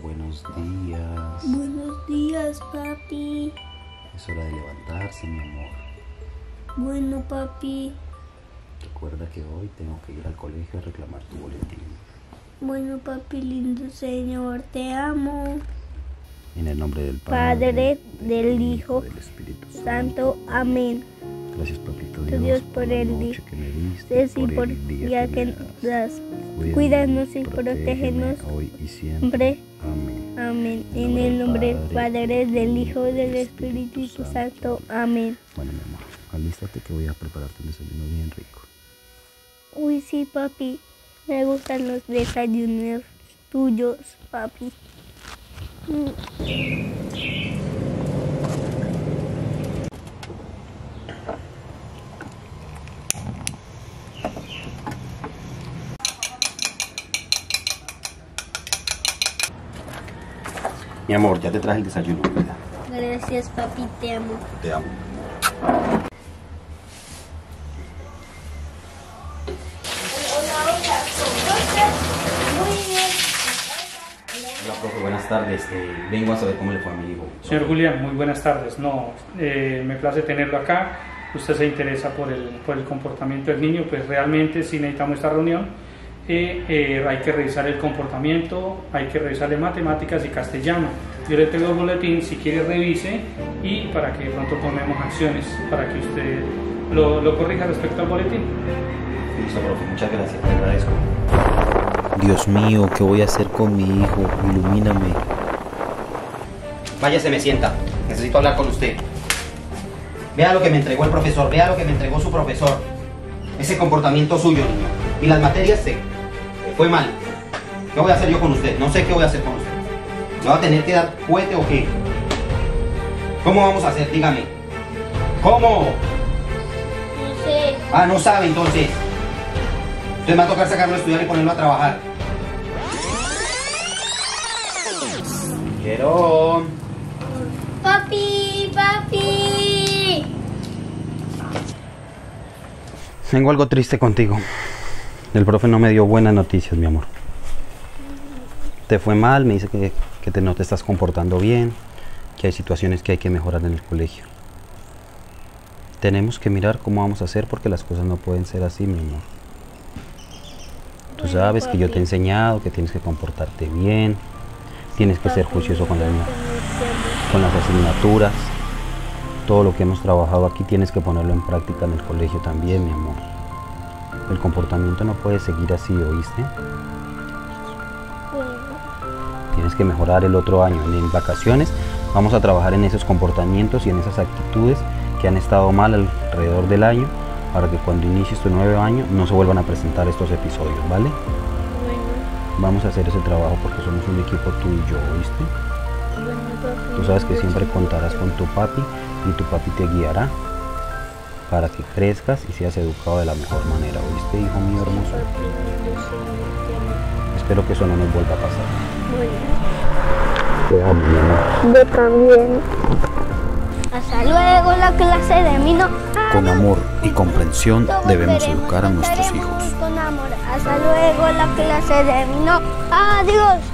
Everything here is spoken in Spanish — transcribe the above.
buenos días. Buenos días, papi. Es hora de levantarse, mi amor. Bueno, papi. Recuerda que hoy tengo que ir al colegio a reclamar tu boletín. Bueno, papi, lindo Señor, te amo. En el nombre del Padre, del, Hijo, del Espíritu Santo. Amén. Gracias, papito Dios, Dios por, el día que me diste, por, el día que, que. Cuídanos y protégenos hoy y siempre. Amén. En el nombre del Padre, del Hijo, y del Espíritu Santo. Amén. Bueno, mi amor, alístate que voy a prepararte un desayuno bien rico. Uy, sí, papi. Me gustan los desayunos tuyos, papi. Mm. Mi amor, ya te traje el desayuno. vida. Gracias, papi. Te amo. Te amo. Hola, profe, buenas tardes. Eh, vengo a saber cómo le fue a mi hijo. Señor Julián, muy buenas tardes. No, eh, me place tenerlo acá. Usted se interesa por el, por el comportamiento del niño, pues realmente sí necesitamos esta reunión. Eh, eh, hay que revisar el comportamiento, hay que revisarle matemáticas y castellano. Yo le tengo el boletín, si quiere revise y para que de pronto tomemos acciones para que usted lo, lo corrija respecto al boletín. Listo, profe, muchas gracias, te agradezco. Dios mío, ¿qué voy a hacer con mi hijo? Ilumíname. Vaya, se me sienta. Necesito hablar con usted. Vea lo que me entregó el profesor, vea lo que me entregó su profesor. Ese comportamiento suyo, niño. Y las materias se fue mal. ¿Qué voy a hacer yo con usted? No sé qué voy a hacer con usted. ¿Me va a tener que dar cohete o qué? ¿Cómo vamos a hacer? Dígame. ¿Cómo? No sé. Ah, no sabe entonces. Entonces me va a tocar sacarlo a estudiar y ponerlo a trabajar. Quiero. Papi, papi. Tengo algo triste contigo. El profe no me dio buenas noticias, mi amor. Te fue mal, me dice que, que te, no te estás comportando bien, que hay situaciones que hay que mejorar en el colegio. Tenemos que mirar cómo vamos a hacer porque las cosas no pueden ser así, mi amor. Tú sabes que yo te he papi. enseñado que tienes que comportarte bien, tienes que ser juicioso con, con las asignaturas. Todo lo que hemos trabajado aquí tienes que ponerlo en práctica en el colegio también, mi amor. El comportamiento no puede seguir así, ¿oíste? Tienes que mejorar el otro año. En vacaciones vamos a trabajar en esos comportamientos y en esas actitudes que han estado mal alrededor del año para que cuando inicies tu nuevo año no se vuelvan a presentar estos episodios, ¿vale? bueno, Vamos a hacer ese trabajo porque somos un equipo tú y yo, ¿oíste? bueno. Tú sabes que siempre contarás con tu papi y tu papi te guiará para que crezcas y seas educado de la mejor manera, ¿oíste, hijo mío hermoso? Espero que eso no nos vuelva a pasar. Te amo, mi amor. Yo también. Hasta luego la clase de mí no. Con amor y comprensión debemos educar a nuestros hijos. Con amor. Hasta luego la clase de mí no. Adiós.